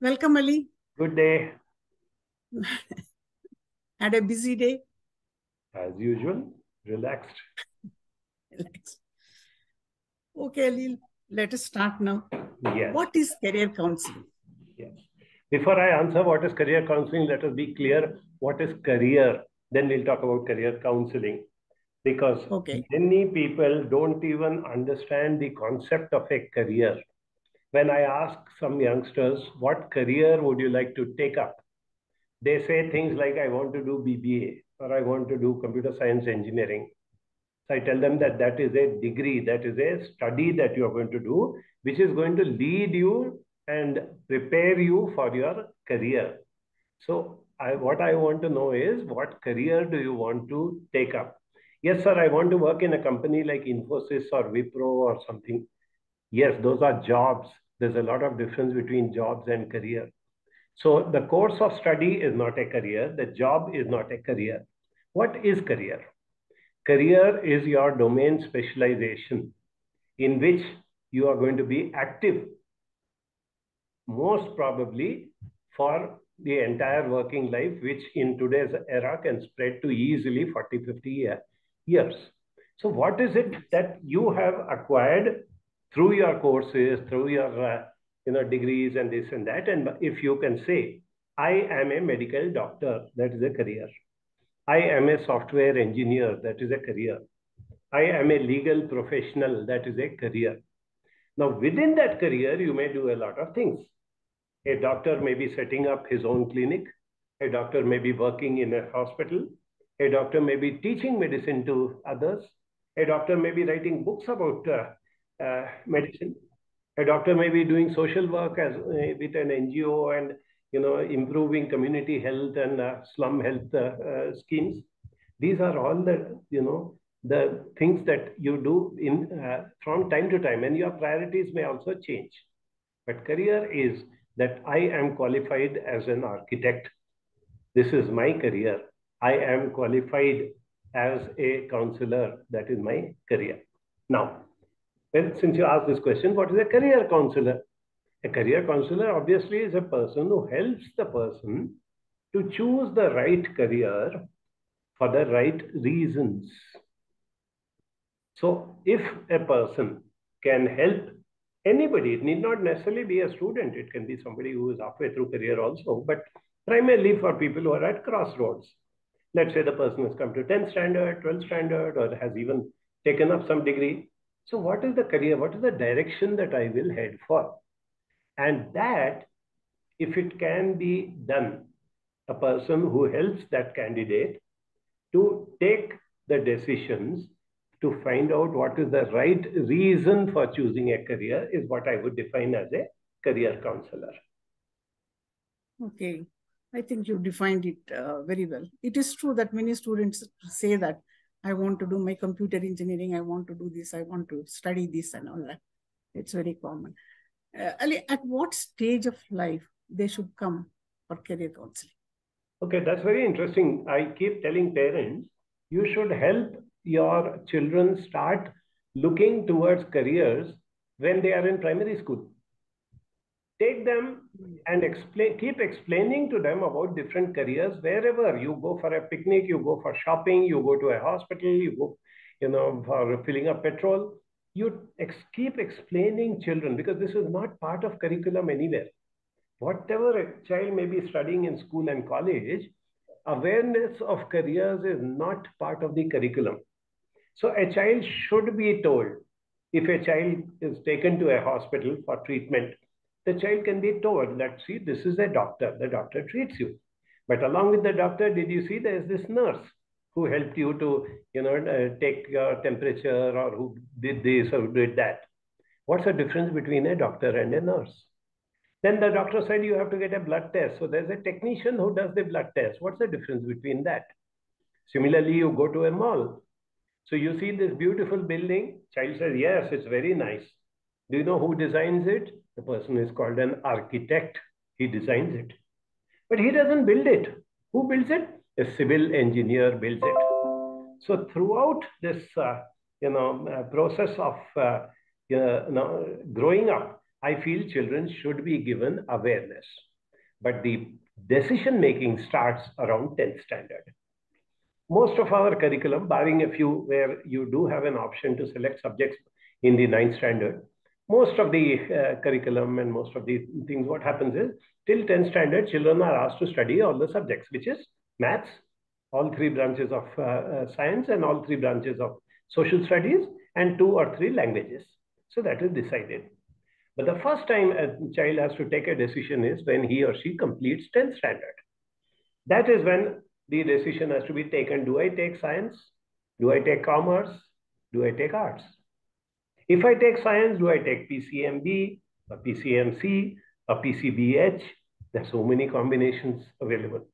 Welcome, Ali. Good day. Had a busy day. As usual, relaxed. Relax. Okay, Ali, let us start now. Yes. What is career counseling? Yes. Before I answer what is career counseling, let us be clear what is career. Then we'll talk about career counseling. Because Okay. many people don't even understand the concept of a career. When I ask some youngsters, what career would you like to take up? They say things like, I want to do BBA or I want to do computer science engineering. So I tell them that that is a degree, that is a study that you are going to do, which is going to lead you and prepare you for your career. So I, what I want to know is what career do you want to take up? Yes, sir, I want to work in a company like Infosys or Wipro or something. Yes, those are jobs. There's a lot of difference between jobs and career. So the course of study is not a career. The job is not a career. What is career? Career is your domain specialization in which you are going to be active, most probably for the entire working life, which in today's era can spread to easily 40, 50 year, years. So what is it that you have acquired through your courses, through your uh, you know degrees and this and that? And if you can say, I am a medical doctor, that is a career. I am a software engineer, that is a career. I am a legal professional, that is a career. Now, within that career, you may do a lot of things. A doctor may be setting up his own clinic. A doctor may be working in a hospital. A doctor may be teaching medicine to others. A doctor may be writing books about uh, medicine. A doctor may be doing social work as uh, with an NGO and you know improving community health and uh, slum health uh, uh, schemes. These are all the you know the things that you do in from time to time, and your priorities may also change. But career is that I am qualified as an architect. This is my career. I am qualified as a counselor. That is my career. Now, well, since you asked this question, what is a career counselor? A career counselor obviously is a person who helps the person to choose the right career for the right reasons. So, if a person can help anybody, it need not necessarily be a student, it can be somebody who is halfway through career also, but primarily for people who are at crossroads. Let's say the person has come to 10th standard, 12th standard, or has even taken up some degree. So, what is the career? What is the direction that I will head for? And that, if it can be done, a person who helps that candidate to take the decisions to find out what is the right reason for choosing a career is what I would define as a career counselor. Okay. I think you defined it uh, very well. It is true that many students say that I want to do my computer engineering, I want to do this, I want to study this and all that. It's very common. Uh, Ali, at what stage of life they should come for career counseling? Okay, that's very interesting. I keep telling parents, you should help your children start looking towards careers when they are in primary school. Take them and explain, keep explaining to them about different careers wherever you go for a picnic, you go for shopping, you go to a hospital, you go, you know, for filling up petrol. You ex keep explaining children because this is not part of curriculum anywhere. Whatever a child may be studying in school and college, awareness of careers is not part of the curriculum. So a child should be told if a child is taken to a hospital for treatment, the child can be told that, see, this is a doctor. The doctor treats you. But along with the doctor, did you see there's this nurse who helped you to, you know, uh, take your temperature or who did this or did that? What's the difference between a doctor and a nurse? Then the doctor said you have to get a blood test. So there's a technician who does the blood test. What's the difference between that? Similarly, you go to a mall. So you see this beautiful building. Child says, yes, it's very nice. Do you know who designs it? The person is called an architect. He designs it. But he doesn't build it. Who builds it? A civil engineer builds it. So throughout this, uh, you know, uh, process of uh, you know, growing up, I feel children should be given awareness. But the decision making starts around 10th standard. Most of our curriculum, barring a few where you do have an option to select subjects in the 9th standard, most of the uh, curriculum and most of the things, what happens is till 10th standard, children are asked to study all the subjects, which is maths, all three branches of uh, uh, science and all three branches of social studies and two or three languages. So that is decided. But the first time a child has to take a decision is when he or she completes 10th standard. That is when the decision has to be taken. Do I take science? Do I take commerce? Do I take arts? If I take science, do I take PCMB, a PCMC, a PCBH? There's so many combinations available.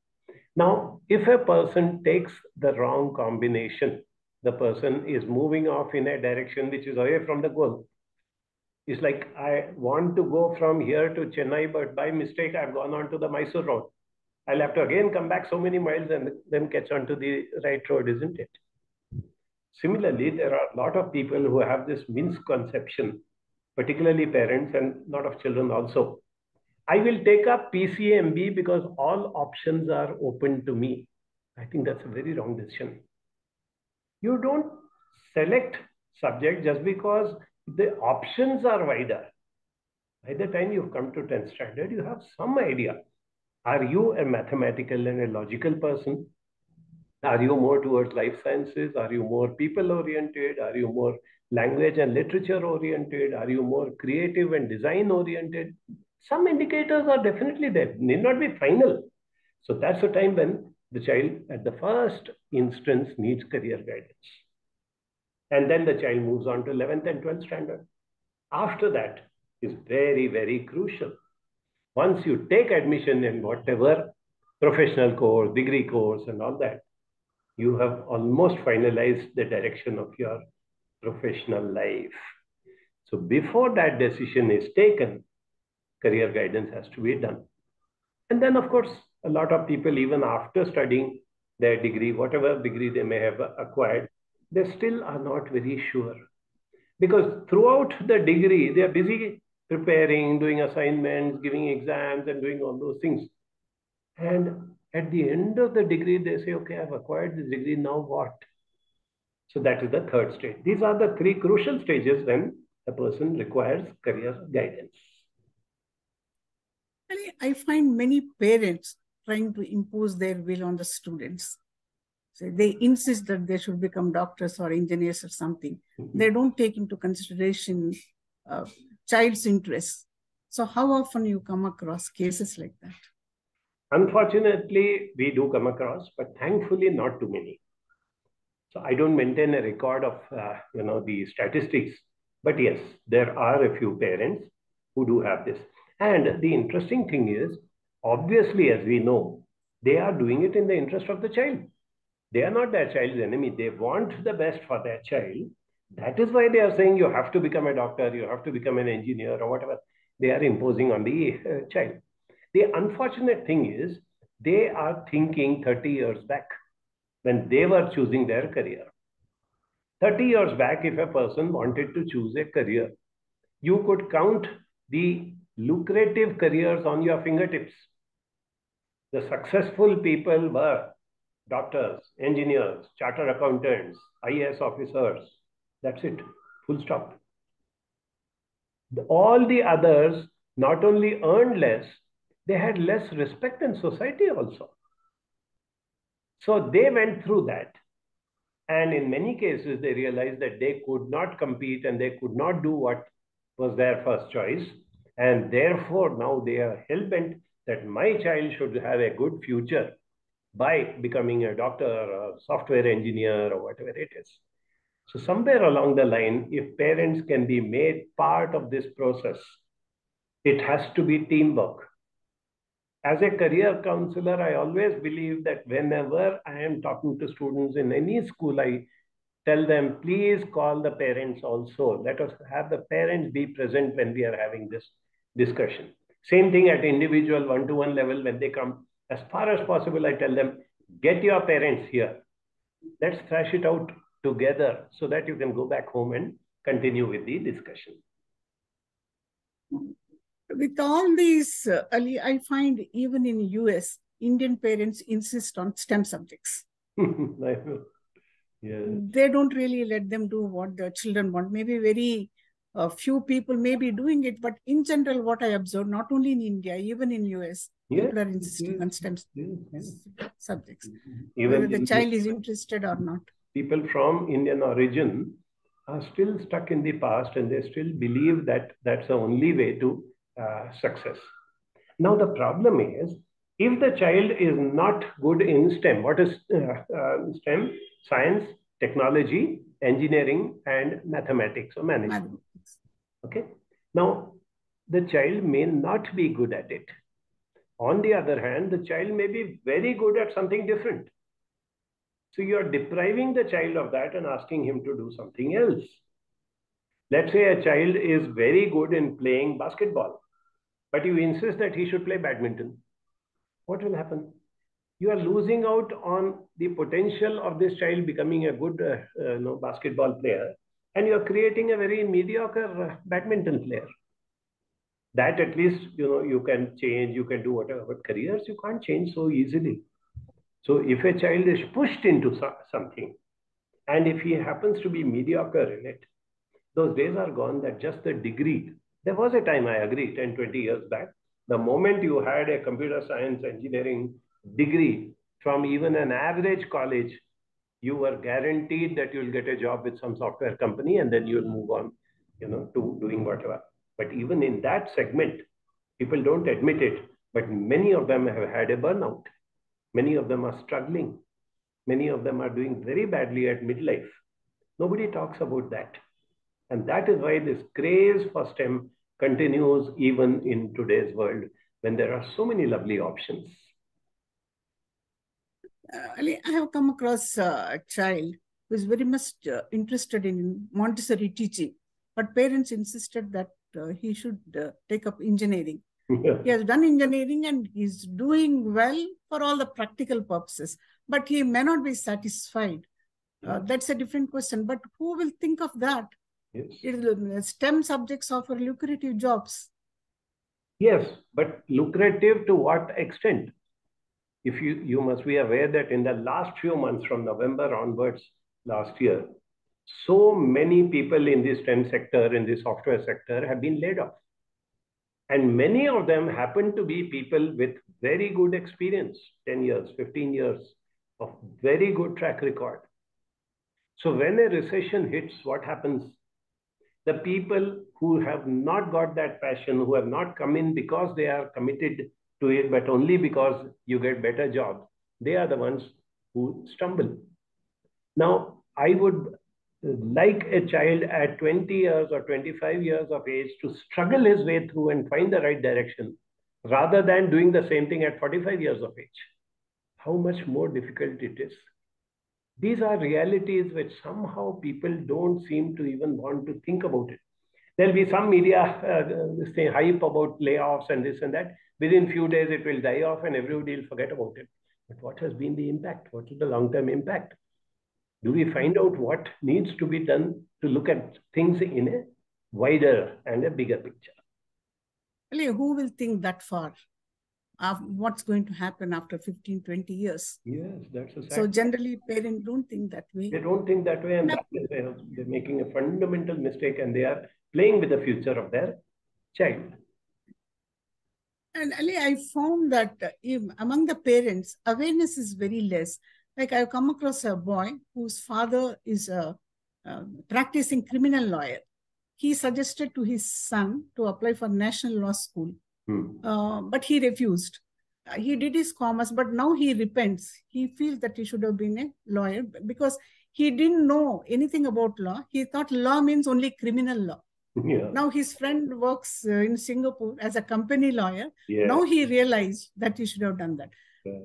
Now, if a person takes the wrong combination, the person is moving off in a direction which is away from the goal. It's like I want to go from here to Chennai, but by mistake, I've gone on to the Mysore road. I'll have to again come back so many miles and then catch on to the right road, isn't it? Similarly, there are a lot of people who have this misconception, particularly parents and a lot of children also. I will take up PCMB because all options are open to me. I think that's a very wrong decision. You don't select subject just because the options are wider. By the time you've come to 10th standard, you have some idea. Are you a mathematical and a logical person? Are you more towards life sciences? Are you more people oriented? Are you more language and literature oriented? Are you more creative and design oriented? Some indicators are definitely there, need not be final. So that's the time when the child at the first instance needs career guidance. And then the child moves on to 11th and 12th standard. After that is very, very crucial. Once you take admission in whatever professional course, degree course, and all that, you have almost finalized the direction of your professional life. So before that decision is taken, career guidance has to be done. And then, of course, a lot of people, even after studying their degree, whatever degree they may have acquired, they still are not very sure. Because throughout the degree, they are busy preparing, doing assignments, giving exams, and doing all those things. And at the end of the degree, they say, okay, I've acquired this degree, now what? So that is the third stage. These are the three crucial stages when a person requires career guidance. I find many parents trying to impose their will on the students. So they insist that they should become doctors or engineers or something. Mm-hmm. They don't take into consideration uh, child's interests. So how often you come across cases like that? Unfortunately, we do come across, but thankfully not too many. So I don't maintain a record of uh, you know the statistics, but yes, there are a few parents who do have this. And the interesting thing is, obviously, as we know, they are doing it in the interest of the child. They are not their child's enemy. They want the best for their child. That is why they are saying you have to become a doctor, you have to become an engineer, or whatever they are imposing on the uh, child. The unfortunate thing is, they are thinking 30 years back when they were choosing their career. 30 years back, if a person wanted to choose a career, you could count the lucrative careers on your fingertips. The successful people were doctors, engineers, chartered accountants, IAS officers. That's it, full stop. All the others not only earned less, they had less respect in society also. So they went through that. And in many cases, they realized that they could not compete and they could not do what was their first choice. And therefore, now they are hell bent that my child should have a good future by becoming a doctor or a software engineer or whatever it is. So, somewhere along the line, if parents can be made part of this process, it has to be teamwork. As a career counselor, I always believe that whenever I am talking to students in any school, I tell them, please call the parents also. Let us have the parents be present when we are having this discussion. Same thing at individual one-to-one level when they come. As far as possible, I tell them, get your parents here. Let's thrash it out together so that you can go back home and continue with the discussion. With all these, uh, Ali, I find even in US, Indian parents insist on STEM subjects. Yeah. They don't really let them do what the children want. Maybe very uh, few people may be doing it, but in general, what I observe, not only in India, even in US, Yeah. people are insisting on STEM Yeah. subjects, Even whether the child is interested or not. people from Indian origin are still stuck in the past and they still believe that that's the only way to uh, success. Now, the problem is if the child is not good in STEM, what is uh, uh, STEM? Science, technology, engineering, and mathematics or management. Mathematics. Okay. Now, the child may not be good at it. On the other hand, the child may be very good at something different. So you're depriving the child of that and asking him to do something else. Let's say a child is very good in playing basketball, but you insist that he should play badminton. What will happen? You are losing out on the potential of this child becoming a good uh, uh, basketball player, and you're creating a very mediocre uh, badminton player. That at least you know you can change, you can do whatever, but careers you can't change so easily. So if a child is pushed into so- something, and if he happens to be mediocre in it, those days are gone that just the degree. There was a time, I agree, 10, 20 years back, the moment you had a computer science engineering degree from even an average college, you were guaranteed that you'll get a job with some software company and then you'll move on, you know, to doing whatever. But even in that segment, people don't admit it, but many of them have had a burnout. Many of them are struggling. Many of them are doing very badly at midlife. Nobody talks about that. And that is why this craze for STEM continues even in today's world when there are so many lovely options. Uh, Ali, I have come across a child who is very much uh, interested in Montessori teaching, but parents insisted that uh, he should uh, take up engineering. He has done engineering and he's doing well for all the practical purposes, but he may not be satisfied. Uh, that's a different question. But who will think of that? Yes. STEM subjects offer lucrative jobs. Yes, but lucrative to what extent? If you, you must be aware that in the last few months, from November onwards last year, so many people in the STEM sector, in the software sector, have been laid off. And many of them happen to be people with very good experience 10 years, 15 years of very good track record. So when a recession hits, what happens? The people who have not got that passion, who have not come in because they are committed to it, but only because you get better jobs, they are the ones who stumble. Now, I would like a child at 20 years or 25 years of age to struggle his way through and find the right direction rather than doing the same thing at 45 years of age. How much more difficult it is. These are realities which somehow people don't seem to even want to think about it. There'll be some media uh, hype about layoffs and this and that. Within few days, it will die off and everybody will forget about it. But what has been the impact? What is the long-term impact? Do we find out what needs to be done to look at things in a wider and a bigger picture? Who will think that far? Of what's going to happen after 15, 20 years? Yes, that's a. So generally, parents don't think that way. they don't think that way, and that is where they're making a fundamental mistake, and they are playing with the future of their child. And Ali, I found that uh, among the parents, awareness is very less. Like I've come across a boy whose father is a, uh practicing criminal lawyer. He suggested to his son to apply for national law school, Hmm. uh, but he refused. Uh, he did his commerce, but now he repents. He feels that he should have been a lawyer because he didn't know anything about law. He thought law means only criminal law. Yeah. Now his friend works uh, in Singapore as a company lawyer. yeah. Now he realized that he should have done that.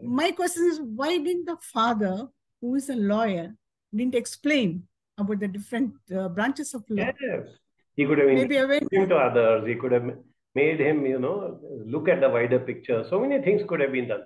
My question is, why didn't the father, who is a lawyer, didn't explain about the different uh, branches of law? Yes. He could have Maybe introduced to others. He could have made him, you know, look at the wider picture. So many things could have been done.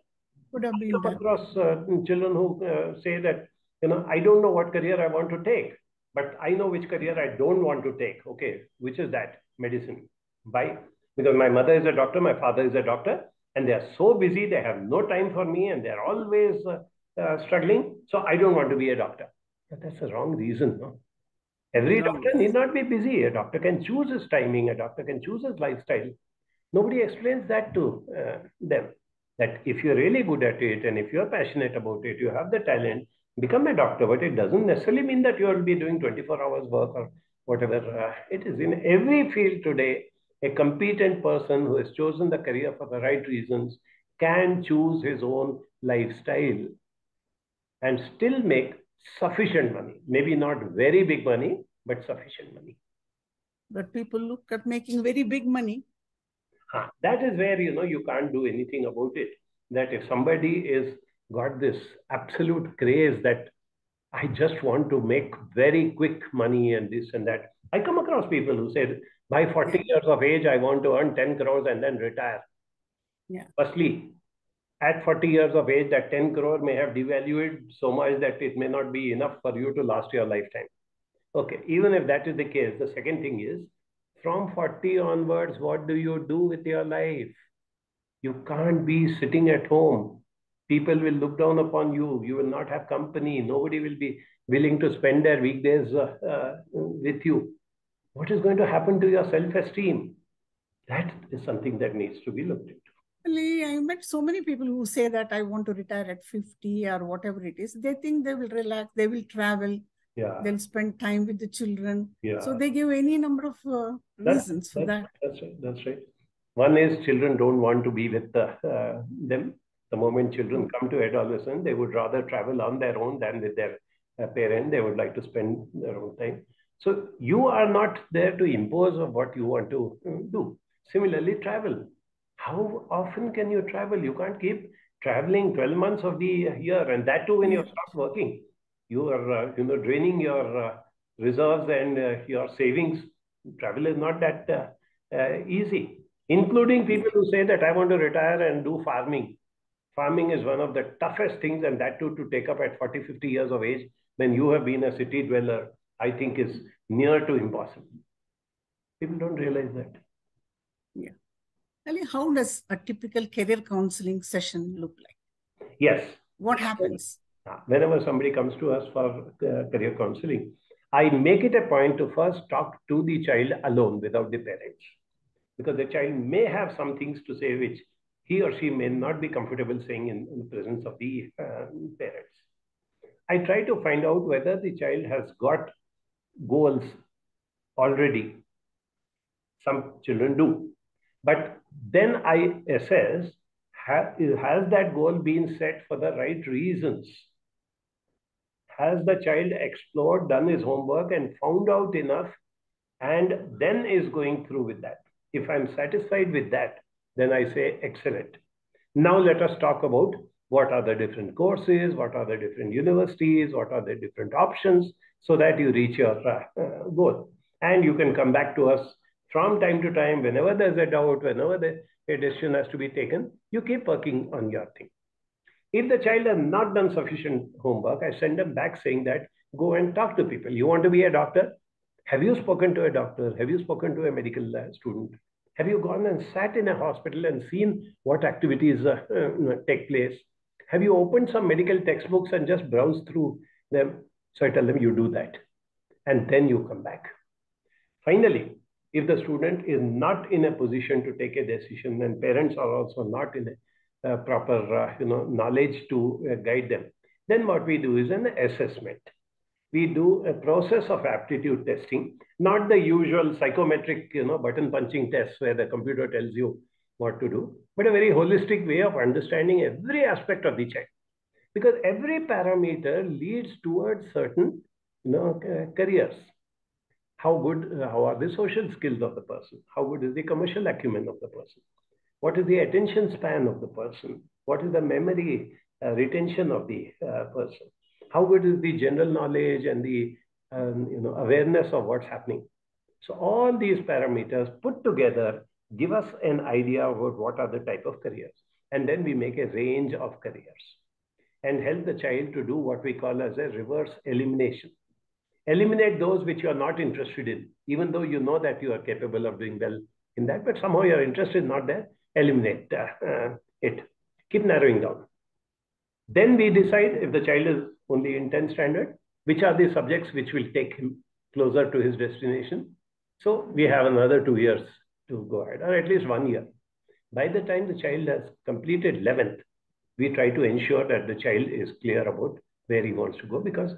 Could have been come done. across uh, children who uh, say that, you know, I don't know what career I want to take, but I know which career I don't want to take. Okay, which is that? Medicine. Why? because my mother is a doctor, my father is a doctor, and they are so busy, they have no time for me, and they're always uh, uh, struggling. So I don't want to be a doctor. But that's a wrong reason. No? Every No, doctor need not be busy. A doctor can choose his timing. A doctor can choose his lifestyle. Nobody explains that to uh, them. That if you're really good at it and if you're passionate about it, you have the talent, become a doctor. But it doesn't necessarily mean that you'll be doing 24 hours work or whatever uh, it is. In every field today, a competent person who has chosen the career for the right reasons can choose his own lifestyle and still make sufficient money. Maybe not very big money, but sufficient money. But people look at making very big money. Huh. That is where you know you can't do anything about it. That if somebody is got this absolute craze that I just want to make very quick money and this and that. I come across people who said, by 40 years of age, I want to earn 10 crores and then retire. Yeah. Firstly, at 40 years of age, that 10 crore may have devalued so much that it may not be enough for you to last your lifetime. Okay, even if that is the case, the second thing is from 40 onwards, what do you do with your life? You can't be sitting at home. People will look down upon you. You will not have company. Nobody will be willing to spend their weekdays uh, uh, with you. What is going to happen to your self esteem? That is something that needs to be looked into. Actually, I met so many people who say that I want to retire at 50 or whatever it is. They think they will relax, they will travel, Yeah. they'll spend time with the children. Yeah. So they give any number of uh, reasons for that. That's right. That's right. One is children don't want to be with uh, uh, them. The moment children come to adolescence, they would rather travel on their own than with their uh, parent. They would like to spend their own time. So you are not there to impose of what you want to uh, do. Similarly, travel. How often can you travel? You can't keep traveling 12 months of the year, and that too when you start working. You are, uh, you know, draining your uh, reserves and uh, your savings. Travel is not that uh, uh, easy, including people who say that I want to retire and do farming. Farming is one of the toughest things, and that too to take up at 40, 50 years of age when you have been a city dweller, I think is near to impossible. People don't realize that. Ali, how does a typical career counseling session look like? Yes, What happens? Whenever somebody comes to us for uh, career counseling, I make it a point to first talk to the child alone without the parents. Because the child may have some things to say which he or she may not be comfortable saying in, in the presence of the uh, parents. I try to find out whether the child has got goals already. Some children do. But then I assess ha- has that goal been set for the right reasons? Has the child explored, done his homework, and found out enough, and then is going through with that? If I'm satisfied with that, then I say, excellent. Now let us talk about what are the different courses, what are the different universities, what are the different options, so that you reach your uh, goal. And you can come back to us from time to time, whenever there's a doubt, whenever the, a decision has to be taken, you keep working on your thing. If the child has not done sufficient homework, I send them back saying that go and talk to people. You want to be a doctor? Have you spoken to a doctor? Have you spoken to a medical uh, student? Have you gone and sat in a hospital and seen what activities uh, uh, take place? Have you opened some medical textbooks and just browsed through them? So I tell them you do that. And then you come back. Finally, if the student is not in a position to take a decision and parents are also not in a uh, proper uh, you know knowledge to uh, guide them. Then what we do is an assessment. We do a process of aptitude testing not the usual psychometric you know button punching tests where the computer tells you what to do but a very holistic way of understanding every aspect of the child. Because every parameter leads towards certain you know careers how good, uh, how are the social skills of the person? How good is the commercial acumen of the person? What is the attention span of the person? What is the memory uh, retention of the uh, person? How good is the general knowledge and the um, you know awareness of what's happening? So all these parameters put together give us an idea about what are the type of careers, and then we make a range of careers and help the child to do what we call as a reverse elimination eliminate those which you are not interested in, even though you know that you are capable of doing well in that, but somehow your interest is not there, eliminate uh, uh, it. Keep narrowing down. Then we decide if the child is only in 10 standard, which are the subjects which will take him closer to his destination. So we have another two years to go ahead, or at least one year. By the time the child has completed 11th, we try to ensure that the child is clear about where he wants to go because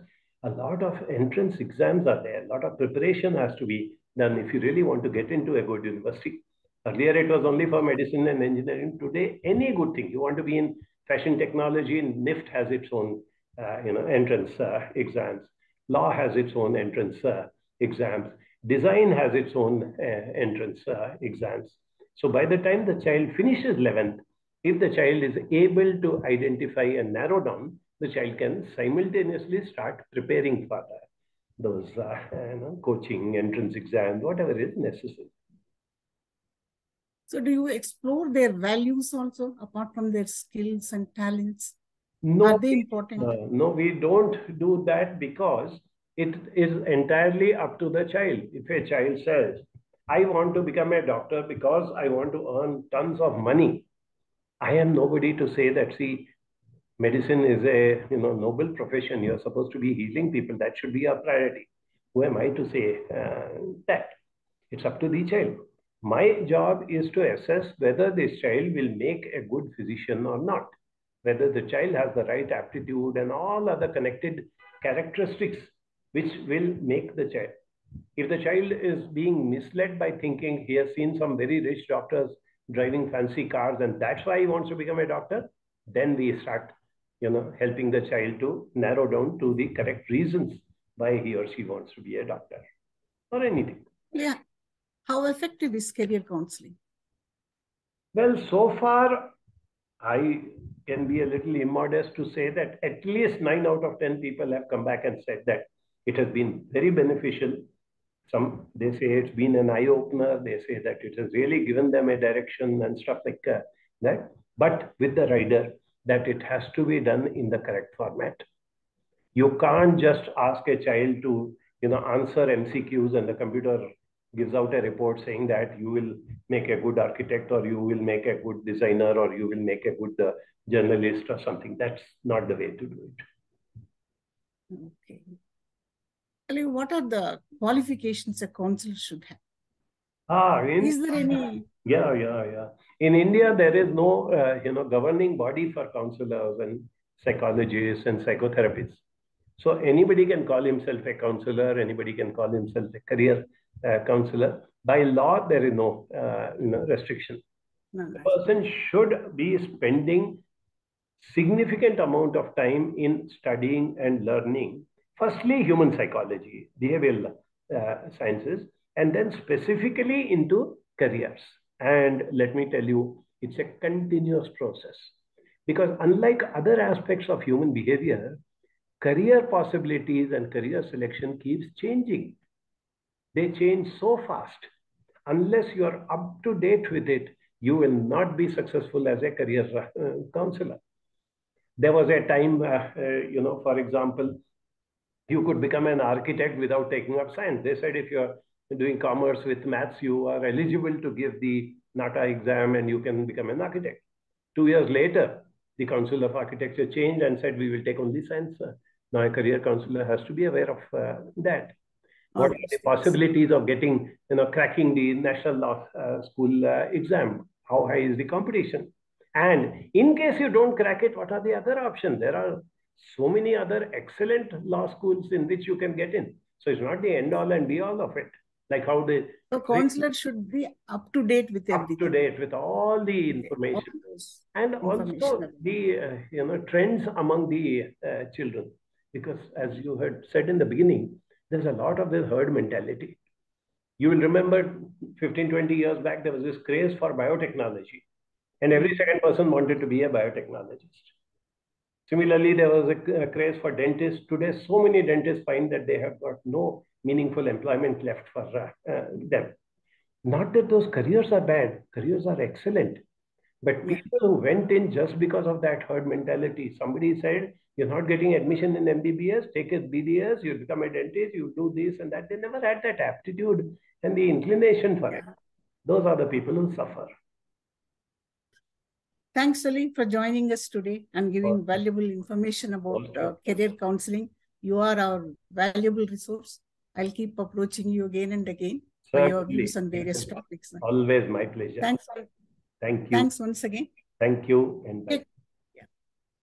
a lot of entrance exams are there. A lot of preparation has to be done if you really want to get into a good university. Earlier, it was only for medicine and engineering. Today, any good thing you want to be in fashion technology, NIFT has its own uh, you know entrance uh, exams. Law has its own entrance uh, exams. Design has its own uh, entrance uh, exams. So by the time the child finishes 11th, if the child is able to identify and narrow down the child can simultaneously start preparing for that, those uh, you know, coaching, entrance exams, whatever is necessary. So, do you explore their values also apart from their skills and talents? No, Are they important? Uh, no, we don't do that because it is entirely up to the child. If a child says, I want to become a doctor because I want to earn tons of money, I am nobody to say that, see, medicine is a you know noble profession. You're supposed to be healing people. That should be our priority. Who am I to say uh, that? It's up to the child. My job is to assess whether this child will make a good physician or not, whether the child has the right aptitude and all other connected characteristics which will make the child. If the child is being misled by thinking he has seen some very rich doctors driving fancy cars and that's why he wants to become a doctor, then we start you know, helping the child to narrow down to the correct reasons why he or she wants to be a doctor or anything. Yeah. How effective is career counseling? Well, so far, I can be a little immodest to say that at least nine out of 10 people have come back and said that it has been very beneficial. Some, they say it's been an eye opener. They say that it has really given them a direction and stuff like uh, that. But with the rider, that it has to be done in the correct format. You can't just ask a child to, you know, answer MCQs and the computer gives out a report saying that you will make a good architect or you will make a good designer or you will make a good uh, journalist or something. That's not the way to do it. Okay. Ali, what are the qualifications a counselor should have? Ah, in, Is there any? Yeah, yeah, yeah. In India, there is no, uh, you know, governing body for counselors and psychologists and psychotherapists. So anybody can call himself a counselor. Anybody can call himself a career uh, counselor. By law, there is no, uh, you know, restriction. No, The person should be spending significant amount of time in studying and learning. Firstly, human psychology, behavioral uh, sciences, and then specifically into careers. And let me tell you, it's a continuous process. Because unlike other aspects of human behavior, career possibilities and career selection keeps changing. They change so fast. Unless you're up to date with it, you will not be successful as a career uh, counselor. There was a time, uh, uh, you know, for example, you could become an architect without taking up science. They said if you're doing commerce with maths, you are eligible to give the NATA exam and you can become an architect. Two years later, the Council of Architecture changed and said we will take only science. Now a career counselor has to be aware of uh, that. What are the possibilities of getting, you know, cracking the National Law uh, School uh, exam? How high is the competition? And in case you don't crack it, what are the other options? There are so many other excellent law schools in which you can get in. So it's not the end all and be all of it. Like how the So counselor should be up to date with up to date with all the information those and also the uh, you know trends among the uh, children. Because as you had said in the beginning, there's a lot of this herd mentality. You will remember 15, 20 years back, there was this craze for biotechnology, and every second person wanted to be a biotechnologist. Similarly, there was a, a craze for dentists. Today, so many dentists find that they have got no meaningful employment left for uh, them. Not that those careers are bad, careers are excellent. But people who went in just because of that herd mentality, somebody said, You're not getting admission in MBBS, take a BDS, you become a dentist, you do this and that. They never had that aptitude and the inclination for it. those are the people who suffer. Thanks, Ali, for joining us today and giving valuable information about uh, career counseling. You are our valuable resource. I'll keep approaching you again and again for your views on various topics. Always my pleasure. Thanks, Thank you. thanks once again. Thank you. And